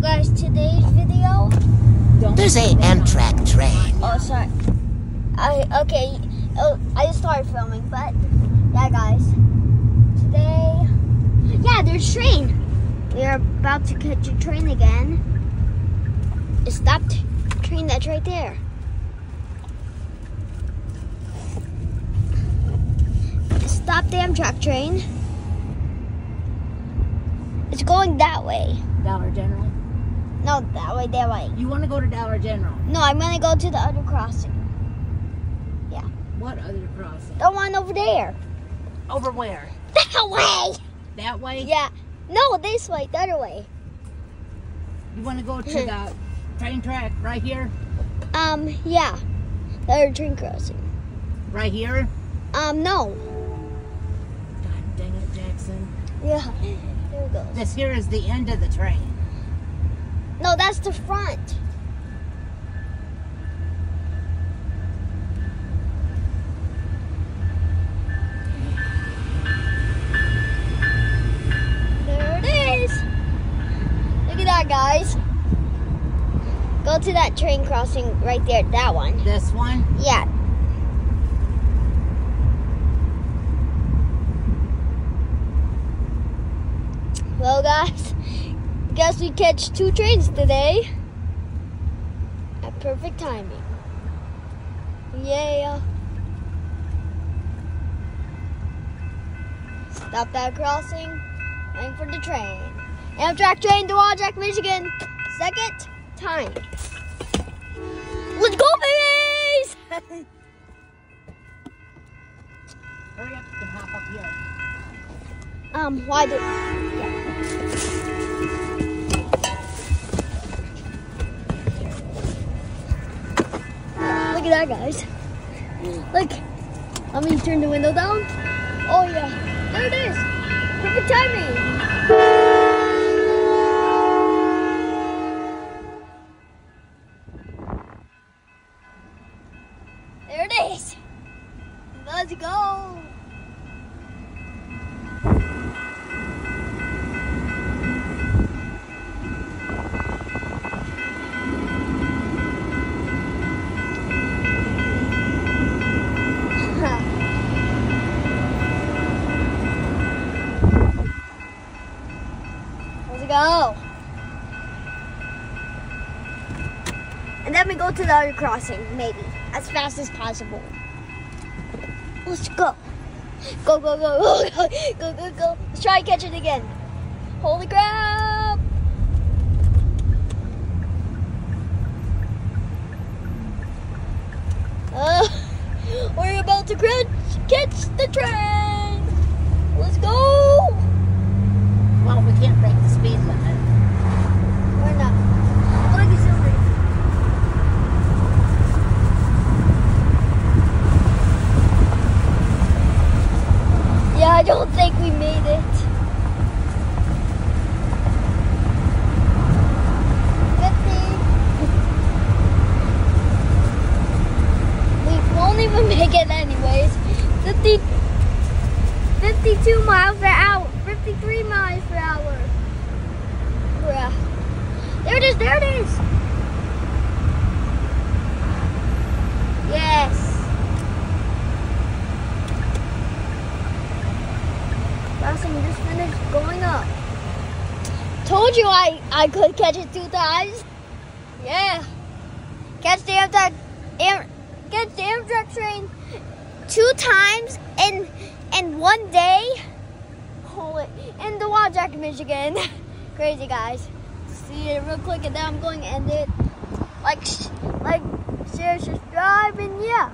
guys, today's video. There's a Amtrak train. Oh, sorry. I okay. Oh, I just started filming, but yeah, guys. Today, yeah, there's train. We are about to catch a train again. It stopped. Train that's right there. Stop stopped the Amtrak train. It's going that way. Dollar General. No, that way, that way. You want to go to Dollar General? No, I'm gonna go to the other crossing. Yeah. What other crossing? The one over there. Over where? That way. That way? Yeah. No, this way, the other way. You want to go to the train track right here? Um, yeah. The other train crossing. Right here? Um, no. God dang it, Jaxon. Yeah. There it goes. This here is the end of the train. No, that's the front. There it is. Look at that, guys. Go to that train crossing right there, that one. This one? Yeah. Well, guys, guess we catch two trains today at perfect timing. Yeah. Stop that crossing. Waiting for the train. Amtrak train to Dowagiac, Michigan. Second time. Let's go, babies! Hurry up and hop up here. Um, why do? Yeah. That, guys. Look. Let me turn the window down. Oh yeah, there it is. Perfect timing. There it is. Let's go. Let's go. And then we go to the other crossing, maybe, as fast as possible. Let's go. Go, go, go, go, go, go, go, go. Let's try and catch it again. Holy crap! Uh, we're about to catch, catch the train. Let's go. Well, we can't break the speed limit. We're not. Look, it's over. Yeah, I don't think we made it. Fifty. We won't even make it anyways. 50, 52 miles per hour. 53 miles per hour. Bruh. There it is, there it is. Yes. Crossing just finished going up. Told you I, I could catch it two times. Yeah. Catch the Amtrak, Am, catch the Amtrak train two times in in one day. In the Dowagiac, Michigan. Crazy guys. See it real quick and then I'm going to end it. Like, like, share, subscribe, and yeah.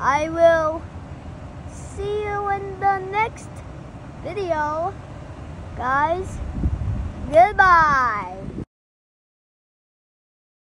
I will see you in the next video, guys. Goodbye.